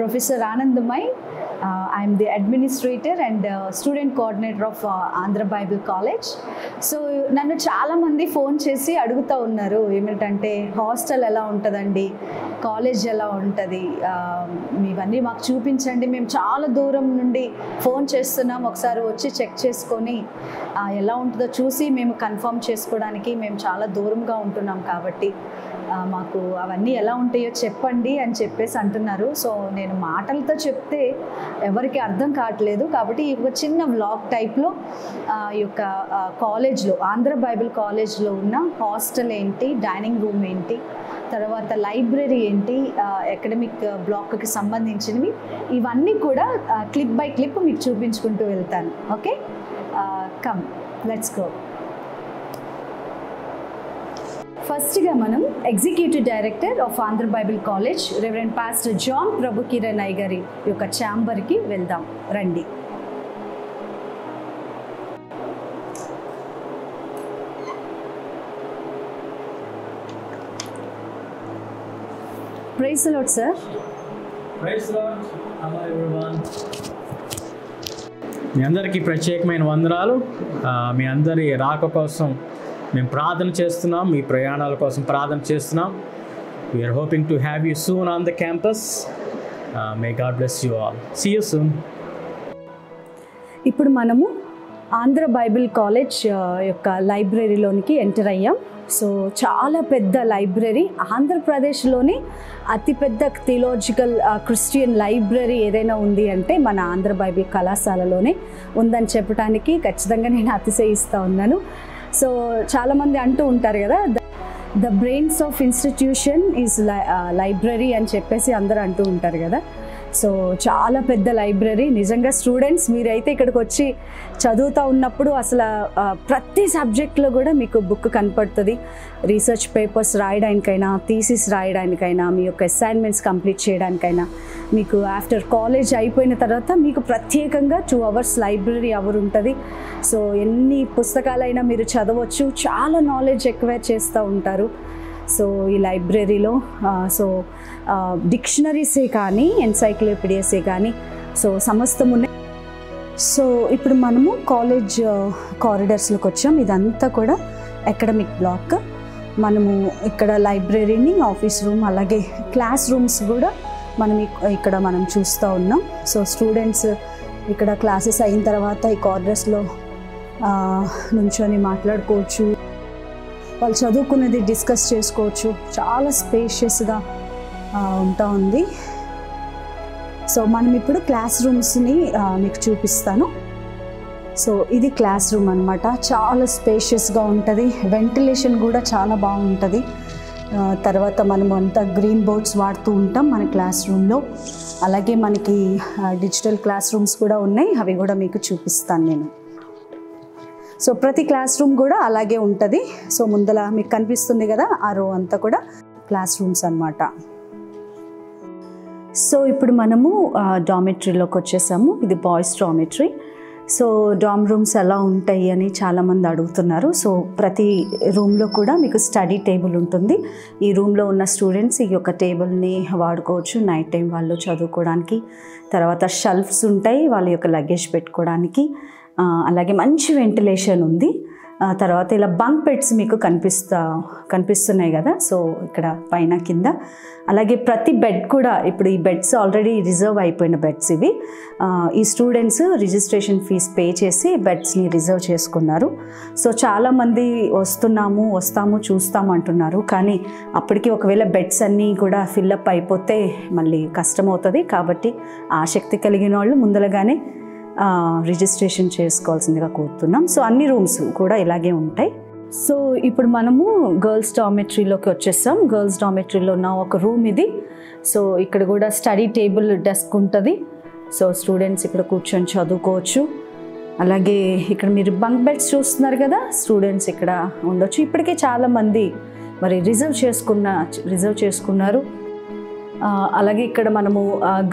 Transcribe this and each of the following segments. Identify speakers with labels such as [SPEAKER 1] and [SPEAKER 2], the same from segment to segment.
[SPEAKER 1] Professor ఆనందమై I am the administrator and student coordinator of Andhra Bible College so నన్ను చాలామంది phone చేసి అడుగుతూ ఉన్నారు ఏమిటంటే హాస్టల్ ఎలా ఉంటుందండి? కాలేజ్ ఎలా ఉంటుంది? ఇవన్నీ మాకు చూపించండి. మేము చాలా దూరం నుండి ఫోన్ చేస్తున్నాం. ఒకసారి వచ్చి చెక్ చేసుకొని ఎలా ఉంటుందో చూసి మేము కన్ఫర్మ్ చేసుకోవడానికి మేము చాలా దూరంగా ఉంటున్నాం కాబట్టి మాకు అవన్నీ ఎలా ఉంటాయో చెప్పండి అని చెప్పేసి అంటున్నారు. సో నేను మాటలతో చెప్తే ఎవరికి అర్థం కావట్లేదు. కాబట్టి ఈ ఒక చిన్న వ్లాగ్ టైప్లో ఈ యొక్క కాలేజ్లో ఆంధ్ర బైబిల్ కాలేజ్లో ఉన్న హాస్టల్ ఏంటి డైనింగ్ రూమ్ ఏంటి తర్వాత లైబ్రరీ ఏంటి అకాడమిక్ బ్లాక్కి సంబంధించినవి ఇవన్నీ కూడా క్లిప్ బై క్లిప్ మీకు చూపించుకుంటూ వెళ్తాను. ఓకే కమ్ లెట్స్ గో ఫస్ట్గా మనం executive director of Andhra Bible College reverend pastor John Prabhu Kiran అయ్య గారి యొక్క ఛాంబర్కి వెళ్దాం. రండి. ప్రైజ్ లాడ్ సార్
[SPEAKER 2] మీ అందరికీ ప్రత్యేకమైన వందనాలు. మీ అందరి రాక కోసం మేము ప్రార్థన చేస్తున్నాం మీ ప్రయాణాల కోసం ప్రార్థన చేస్తున్నాం. We're hoping to have you soon on the campus may God bless you all see you soon
[SPEAKER 1] ఇప్పుడు మనము ఆంధ్ర బైబిల్ కాలేజ్ uh, యొక్క లైబ్రరీలోనికి ఎంటర్ అయ్యాం. సో చాలా పెద్ద లైబ్రరీ. ఆంధ్రప్రదేశ్లోని అతిపెద్ద థియోలాజికల్ క్రిస్టియన్ uh, లైబ్రరీ ఏదైనా ఉంది అంటే మన ఆంధ్ర బైబిల్ కళాశాలలోనే ఉందని చెప్పడానికి ఖచ్చితంగా నేను అతిశయిస్తూ ఉన్నాను. సో చాలామంది అంటూ ఉంటారు కదా the brains of institution is library అని చెప్పేసి అందరూ అంటూ ఉంటారు కదా. సో చాలా పెద్ద లైబ్రరీ. నిజంగా స్టూడెంట్స్ మీరైతే ఇక్కడికి వచ్చి చదువుతూ ఉన్నప్పుడు అసలు ప్రతి సబ్జెక్ట్లో కూడా మీకు బుక్ కనపడుతుంది. రీసెర్చ్ పేపర్స్ రాయడానికైనా థీసిస్ రాయడానికైనా మీ యొక్క అసైన్మెంట్స్ కంప్లీట్ చేయడానికైనా మీకు ఆఫ్టర్ కాలేజ్ అయిపోయిన తర్వాత మీకు ప్రత్యేకంగా టూ అవర్స్ లైబ్రరీ అవర్ ఉంటుంది. సో ఎన్ని పుస్తకాలైనా మీరు చదవచ్చు. చాలా నాలెడ్జ్ ఎక్వైర్ చేస్తూ ఉంటారు. సో ఈ లైబ్రరీలో సో డిక్షనరీసే కానీ ఎన్సైక్లోపీడియాసే కానీ సో సమస్తం ఉన్నాయి సో ఇప్పుడు మనము కాలేజ్ కారిడర్స్లోకి వచ్చాం. ఇదంతా కూడా అకాడమిక్ బ్లాక్. మనము ఇక్కడ లైబ్రరీని ఆఫీస్ రూమ్ అలాగే క్లాస్ రూమ్స్ కూడా మనం ఇక్కడ మనం చూస్తూ ఉన్నాం. సో స్టూడెంట్స్ ఇక్కడ క్లాసెస్ అయిన తర్వాత ఈ కారిడర్స్లో నుంచొని మాట్లాడుకోవచ్చు. వాళ్ళు చదువుకున్నది డిస్కస్ చేసుకోవచ్చు. చాలా స్పేషియస్గా ఉంటా ఉంది. సో మనం ఇప్పుడు క్లాస్ రూమ్స్ని మీకు చూపిస్తాను. సో ఇది క్లాస్ రూమ్ అనమాట చాలా స్పేషియస్గా ఉంటుంది. వెంటిలేషన్ కూడా చాలా బాగుంటుంది. తర్వాత మనం అంతా గ్రీన్ బోర్డ్స్ వాడుతూ ఉంటాం మన క్లాస్ రూమ్లో. అలాగే మనకి డిజిటల్ క్లాస్ రూమ్స్ కూడా ఉన్నాయి. అవి కూడా మీకు చూపిస్తాను నేను. సో ప్రతి క్లాస్ రూమ్ కూడా అలాగే ఉంటుంది. సో ముందల మీకు కనిపిస్తుంది కదా ఆ రో అంతా కూడా క్లాస్ రూమ్స్ అనమాట సో ఇప్పుడు మనము డామెట్రీలోకి వచ్చేసాము. ఇది boys dormitory. So dorm rooms ఎలా ఉంటాయి అని చాలామంది అడుగుతున్నారు. సో ప్రతి రూమ్లో కూడా మీకు స్టడీ టేబుల్ ఉంటుంది. ఈ రూమ్లో ఉన్న స్టూడెంట్స్ ఈ యొక్క టేబుల్ని వాడుకోవచ్చు. నైట్ టైం వాళ్ళు చదువుకోవడానికి. తర్వాత షెల్ఫ్స్ ఉంటాయి వాళ్ళ యొక్క లగేజ్ పెట్టుకోవడానికి. అలాగే మంచి వెంటిలేషన్ ఉంది. తర్వాత ఇలా బంక్ బెడ్స్ మీకు కనిపిస్తా కనిపిస్తున్నాయి కదా? సో ఇక్కడ పైన కింద. అలాగే ప్రతి బెడ్ కూడా ఇప్పుడు ఈ బెడ్స్ ఆల్రెడీ రిజర్వ్ అయిపోయిన బెడ్స్ ఇవి. ఈ స్టూడెంట్స్ రిజిస్ట్రేషన్ ఫీజ్ పే చేసి బెడ్స్ని రిజర్వ్ చేసుకున్నారు. సో చాలామంది వస్తున్నాము వస్తాము చూస్తాము అంటున్నారు. కానీ అప్పటికి ఒకవేళ బెడ్స్ అన్నీ కూడా ఫిల్అప్ అయిపోతే మళ్ళీ కష్టం అవుతుంది కాబట్టి ఆసక్తి కలిగిన వాళ్ళు ముందలగానే రిజిస్ట్రేషన్ చేసుకోవాల్సిందిగా కోరుతున్నాం. సో అన్ని రూమ్స్ కూడా ఇలాగే ఉంటాయి. సో ఇప్పుడు మనము గర్ల్స్ డామెట్రీలోకి వచ్చేసాం. గర్ల్స్ డామెట్రీలో ఉన్న ఒక రూమ్ ఇది. సో ఇక్కడ కూడా స్టడీ టేబుల్ డెస్క్ ఉంటుంది. సో స్టూడెంట్స్ ఇక్కడ కూర్చొని చదువుకోవచ్చు. అలాగే ఇక్కడ మీరు బంక్ బెడ్స్ చూస్తున్నారు కదా స్టూడెంట్స్ ఇక్కడ ఉండొచ్చు. ఇప్పటికే చాలామంది మరి రిజర్వ్ చేసుకున్న రిజర్వ్ చేసుకున్నారు. అలాగే ఇక్కడ మనము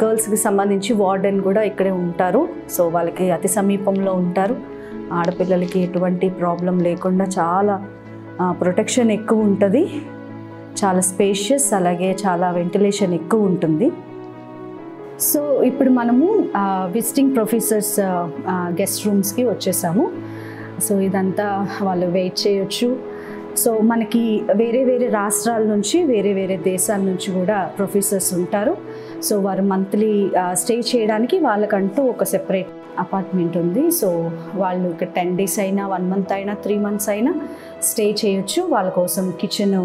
[SPEAKER 1] గర్ల్స్కి సంబంధించి వార్డెన్ కూడా ఇక్కడే ఉంటారు. సో వాళ్ళకి అతి సమీపంలో ఉంటారు. ఆడపిల్లలకి ఎటువంటి ప్రాబ్లం లేకుండా చాలా ప్రొటెక్షన్ ఎక్కువ ఉంటుంది. చాలా స్పేషియస్ అలాగే చాలా వెంటిలేషన్ ఎక్కువ ఉంటుంది. సో ఇప్పుడు మనము విజిటింగ్ ప్రొఫెసర్స్ గెస్ట్ రూమ్స్కి వచ్చేసాము. సో ఇదంతా వాళ్ళు వెయిట్ చేయొచ్చు. సో మనకి వేరే వేరే రాష్ట్రాల నుంచి వేరే వేరే దేశాల నుంచి కూడా ప్రొఫెసర్స్ ఉంటారు. సో వారు మంత్లీ స్టే చేయడానికి వాళ్ళకంటూ ఒక సెపరేట్ అపార్ట్మెంట్ ఉంది. సో వాళ్ళు ఒక టెన్ డేస్ అయినా వన్ మంత్ అయినా త్రీ మంత్స్ అయినా స్టే చేయొచ్చు. వాళ్ళ కోసం కిచెన్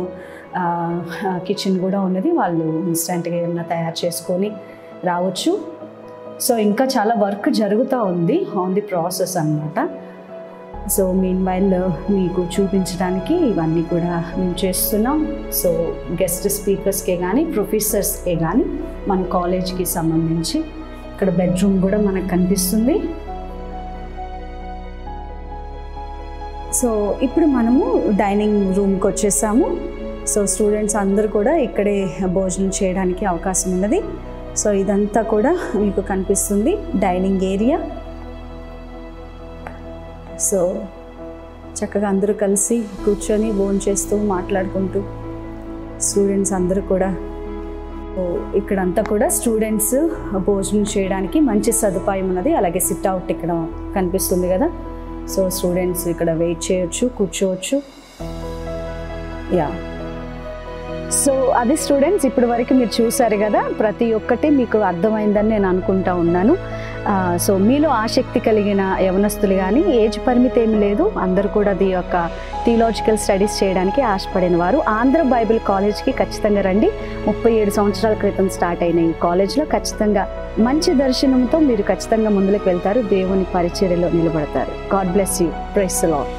[SPEAKER 1] కిచెన్ కూడా ఉన్నది. వాళ్ళు ఇన్స్టెంట్గా ఏమైనా తయారు చేసుకొని రావచ్చు. సో ఇంకా చాలా వర్క్ జరుగుతూ ఉంది. ఆన్ ది ప్రాసెస్ అనమాట సో మీన్ వైల్ మీకు చూపించడానికి ఇవన్నీ కూడా మేము చేస్తున్నాం. సో గెస్ట్ స్పీకర్స్కే కానీ ప్రొఫెసర్స్కే కానీ మన కాలేజ్కి సంబంధించి ఇక్కడ బెడ్రూమ్ కూడా మనకు కనిపిస్తుంది. సో ఇప్పుడు మనము డైనింగ్ రూమ్కి వచ్చేసాము. సో స్టూడెంట్స్ అందరూ కూడా ఇక్కడే భోజనం చేయడానికి అవకాశం ఉన్నది. సో ఇదంతా కూడా మీకు కనిపిస్తుంది డైనింగ్ ఏరియా సో చక్కగా అందరూ కలిసి కూర్చొని చేస్తూ మాట్లాడుకుంటూ స్టూడెంట్స్ అందరూ కూడా ఇక్కడంతా కూడా స్టూడెంట్స్ భోజనం చేయడానికి మంచి సదుపాయం ఉన్నది. అలాగే సిట్ అవుట్ ఇక్కడ కనిపిస్తుంది కదా. సో స్టూడెంట్స్ ఇక్కడ వెయిట్ చేయొచ్చు కూర్చోవచ్చు. యా సో అది స్టూడెంట్స్ ఇప్పటి వరకు మీరు చూసారు కదా ప్రతి ఒక్కటి మీకు అర్థమైందని నేను అనుకుంటా ఉన్నాను. సో మీలో ఆసక్తి కలిగిన యవనస్తులు కానీ ఏజ్ పరిమితి ఏమి లేదు. అందరూ కూడా అది యొక్క థియలాజికల్ స్టడీస్ చేయడానికి ఆశపడిన వారు. ఆంధ్ర బైబిల్ కాలేజ్కి ఖచ్చితంగా రండి. ముప్పై ఏడు సంవత్సరాల క్రితం స్టార్ట్ అయిన ఈ కాలేజ్లో ఖచ్చితంగా మంచి దర్శనంతో మీరు ఖచ్చితంగా ముందుకు వెళ్తారు. దేవుని పరిచర్యలో నిలబడతారు. God bless you praise Lord